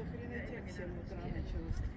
до хрена тем 7 утра началось.